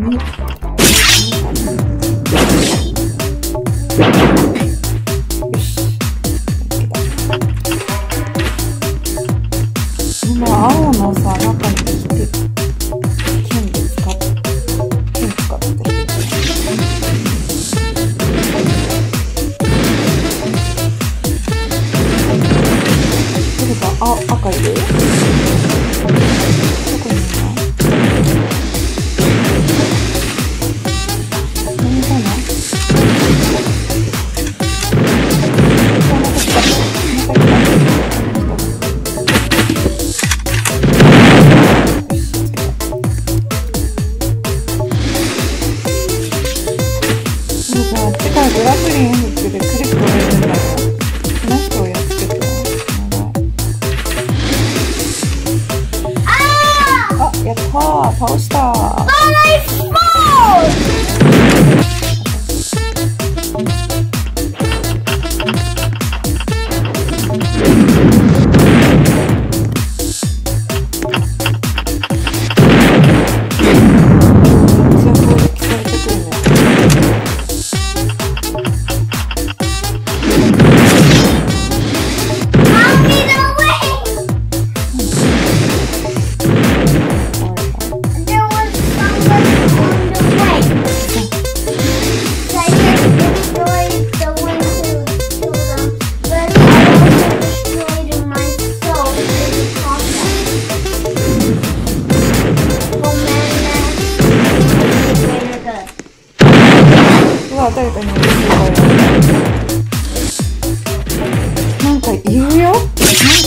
によー倒した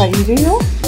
なんか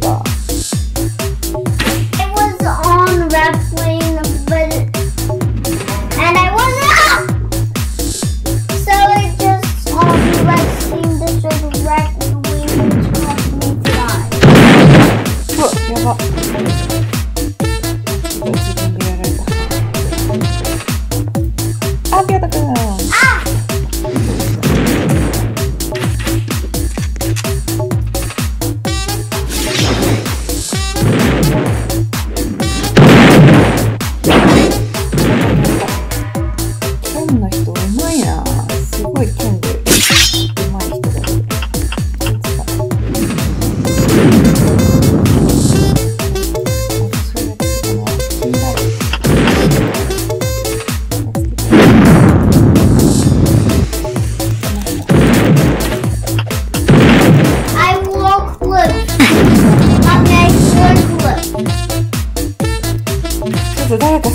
Boss.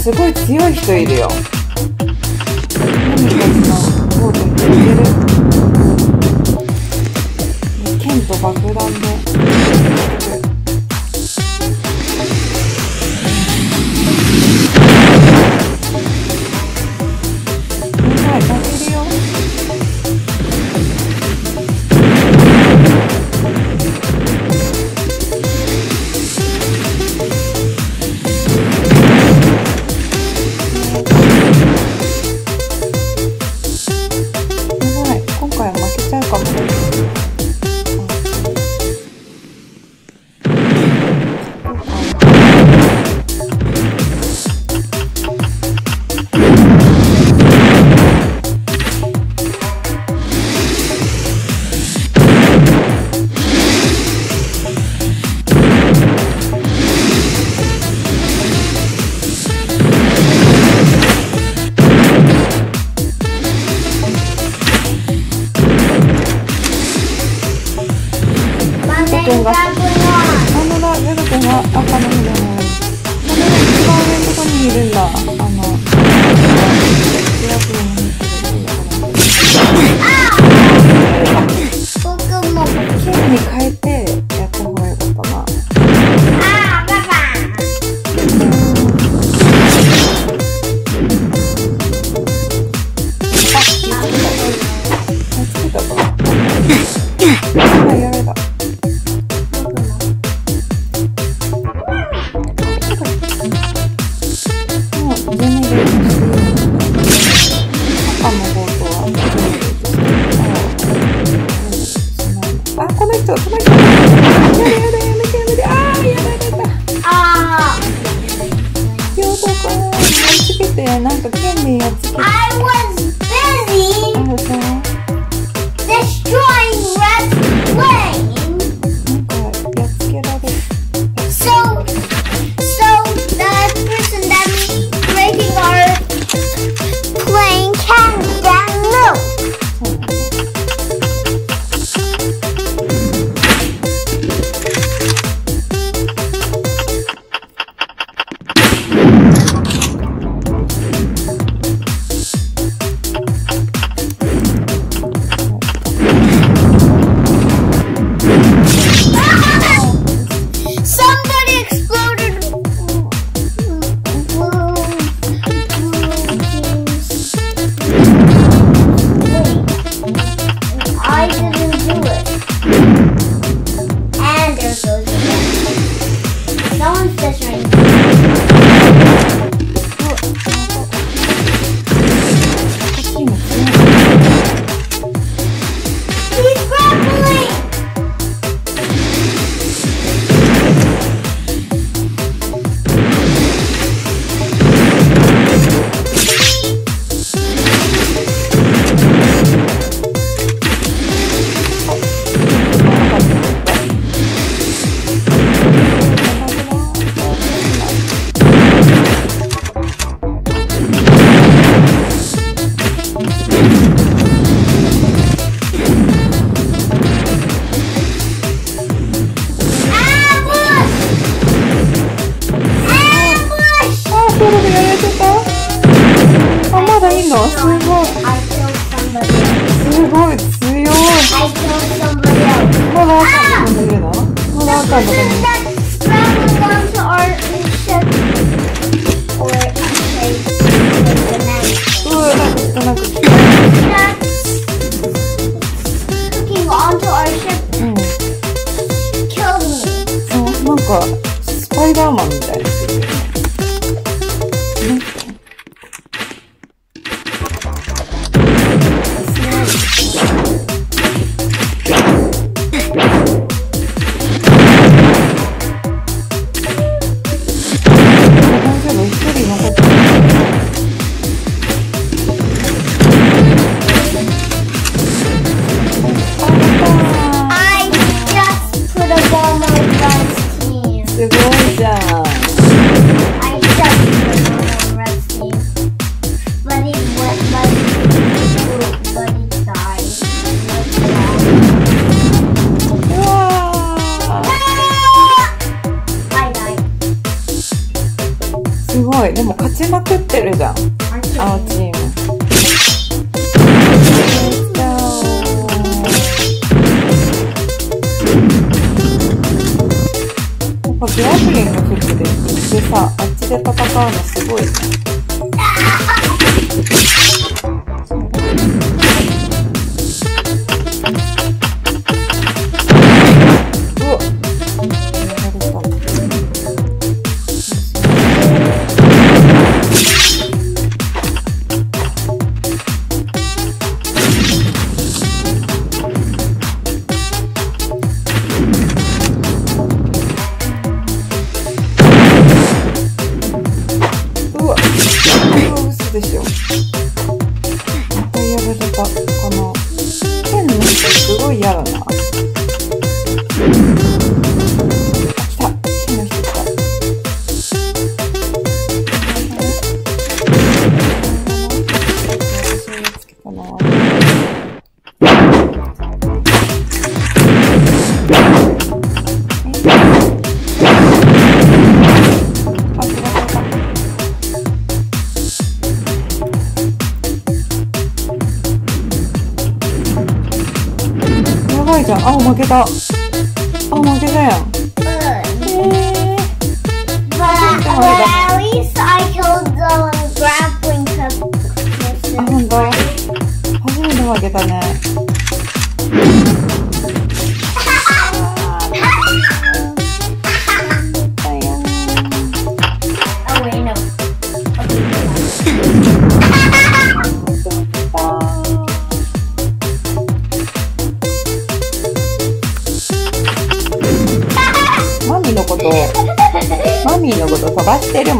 すごい強い人いるよ。剣と爆弾で。な赤の実でもこれが一番上のとこにいるんだあの変えてやった方がよかあああた。算不。ってるじゃん。青チ aconteceu. けた。あ、負けたやん。え But, but at least I killed the grappling hook ー、あ、 person. ほんと初めて負けたね。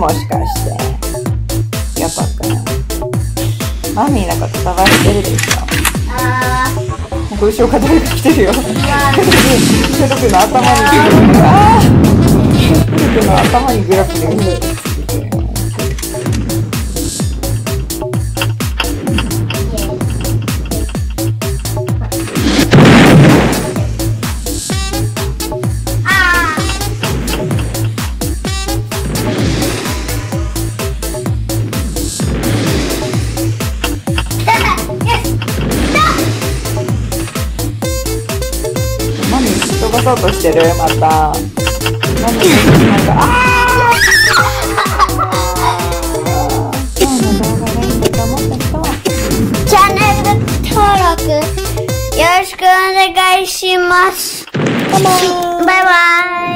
もしかして。やっぱくん。マミーのこと飛ばしてるでしょ。Uh, なんか後ろから誰か来てるよ。ロクの頭にグラあーケロクの頭にグラフで見てマそうとしてる？また。マミーなんか、あー今日の動画がいいんだと思った人は、チャンネル登録よろしくお願いします。バイバイ。